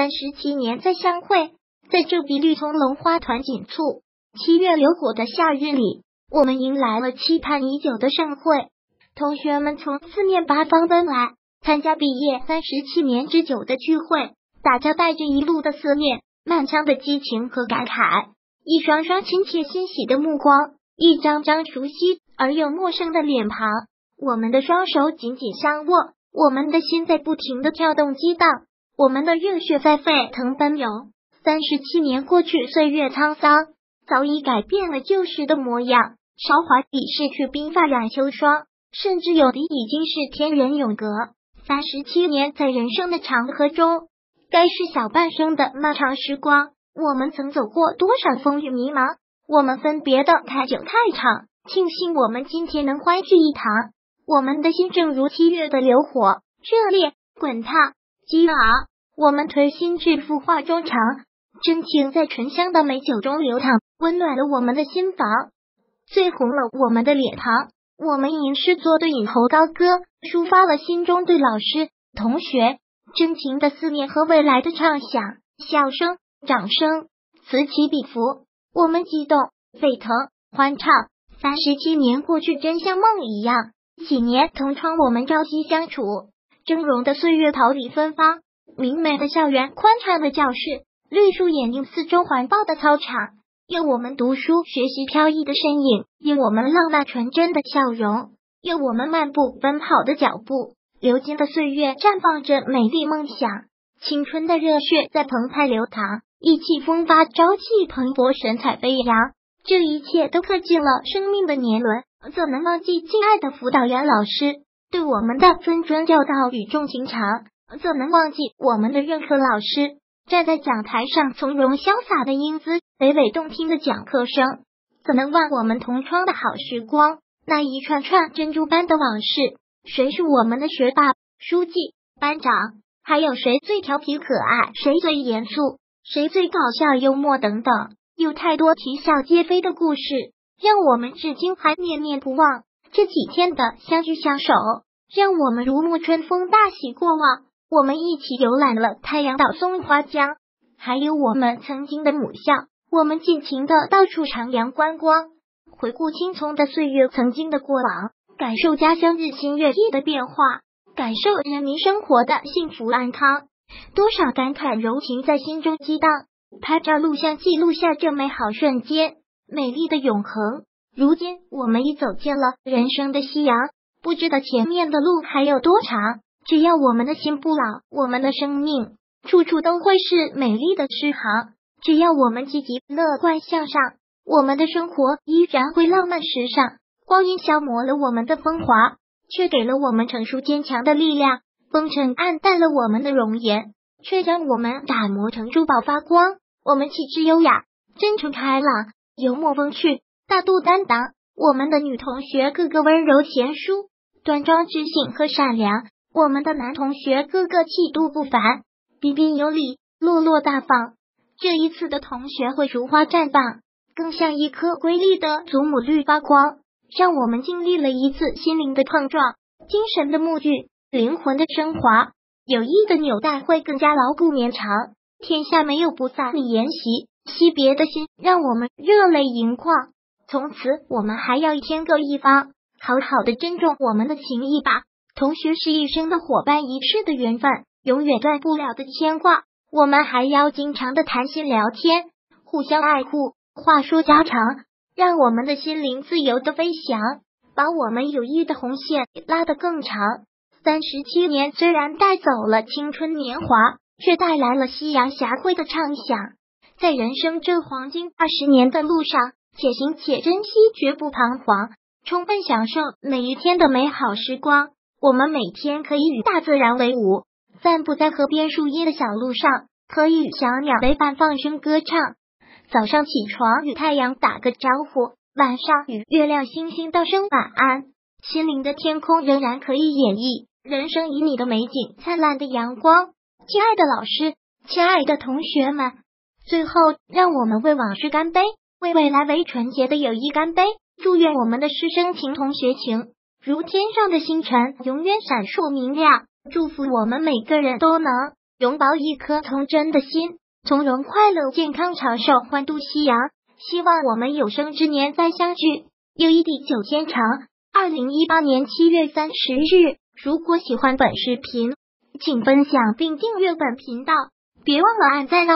三十七年再相会，在这碧绿葱茏、花团锦簇、七月流火的夏日里，我们迎来了期盼已久的盛会。同学们从四面八方奔来，参加毕业三十七年之久的聚会。大家带着一路的思念、满腔的激情和感慨，一双双亲切欣喜的目光，一张张熟悉而又陌生的脸庞。我们的双手紧紧相握，我们的心在不停的跳动激荡，我们的热血在沸腾奔涌。三十七年过去，岁月沧桑，早已改变了旧时的模样。韶华已逝去，鬓发染秋霜，甚至有的已经是天人永隔。三十七年，在人生的长河中。该是小半生的漫长时光，我们曾走过多少风雨迷茫？我们分别的太久太长，庆幸我们今天能欢聚一堂。我们的心正如七月的流火，热烈滚烫激昂。我们推心置腹话中长，真情在。醇香的美酒中流淌，温暖了我们的心房，醉红了我们的脸庞。我们吟诗作对，引喉高歌，抒发了心中对老师、同学。真情的思念和未来的畅想，笑声、掌声此起彼伏，我们激动、沸腾、欢畅。三十七年过去，真像梦一样。几年同窗，我们朝夕相处，峥嵘的岁月桃李芬芳，明媚的校园，宽敞的教室，绿树掩映四周环抱的操场，有我们读书学习飘逸的身影，有我们浪漫纯真的笑容，有我们漫步奔跑的脚步。流金的岁月绽放着美丽梦想，青春的热血在澎湃流淌，意气风发，朝气蓬勃，神采飞扬。这一切都刻进了生命的年轮，怎能忘记敬爱的辅导员老师对我们的谆谆教导与重情长？怎能忘记我们的任课老师站在讲台上从容潇洒的英姿，娓娓动听的讲课声？怎能忘我们同窗的好时光，那一串串珍珠般的往事？谁是我们的学霸、书记、班长？还有谁最调皮可爱？谁最严肃？谁最搞笑幽默？等等，有太多啼笑皆非的故事，让我们至今还念念不忘。这几天的相聚相守，让我们如沐春风，大喜过望。我们一起游览了太阳岛、松花江，还有我们曾经的母校。我们尽情的到处徜徉观光，回顾青葱的岁月，曾经的过往。感受家乡日新月异的变化，感受人民生活的幸福安康，多少感慨柔情在心中激荡。拍照录像记录下这美好瞬间，美丽的永恒。如今我们已走进了人生的夕阳，不知道前面的路还有多长。只要我们的心不老，我们的生命处处都会是美丽的诗行。只要我们积极乐观向上，我们的生活依然会浪漫时尚。光阴消磨了我们的风华，却给了我们成熟坚强的力量；风尘暗淡了我们的容颜，却将我们打磨成珠宝发光。我们气质优雅，真诚开朗，幽默风趣，大度担当。我们的女同学个个温柔贤淑，端庄知性和善良；我们的男同学个个气度不凡，彬彬有礼，落落大方。这一次的同学会如花绽放，更像一颗瑰丽的祖母绿发光。让我们经历了一次心灵的碰撞，精神的沐浴，灵魂的升华，友谊的纽带会更加牢固绵长。天下没有不散的筵席，惜别的心让我们热泪盈眶。从此，我们还要天各一方，好好的珍重我们的情谊吧。同学是一生的伙伴，一世的缘分，永远断不了的牵挂。我们还要经常的谈心聊天，互相爱护，话说家常。让我们的心灵自由的飞翔，把我们友谊的红线拉得更长。三十七年虽然带走了青春年华，却带来了夕阳霞辉的畅想。在人生这黄金二十年的路上，且行且珍惜，绝不彷徨，充分享受每一天的美好时光。我们每天可以与大自然为伍，散步在河边树荫的小路上，可以与小鸟陪伴放声歌唱。早上起床与太阳打个招呼，晚上与月亮星星道声晚安。心灵的天空仍然可以演绎人生旖旎的美景，灿烂的阳光。亲爱的老师，亲爱的同学们，最后让我们为往事干杯，为未来为纯洁的友谊干杯。祝愿我们的师生情同学情如天上的星辰，永远闪烁明亮。祝福我们每个人都能拥抱一颗童真的心，从容、快乐、健康、长寿、欢度夕阳。希望我们有生之年再相聚。友谊地久天长。二零一八年七月三十日，如果喜欢本视频，请分享并订阅本频道，别忘了按赞哦。